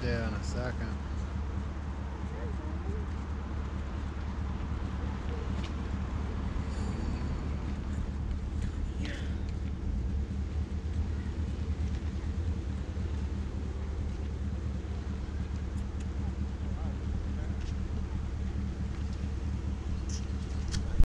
idea in a second.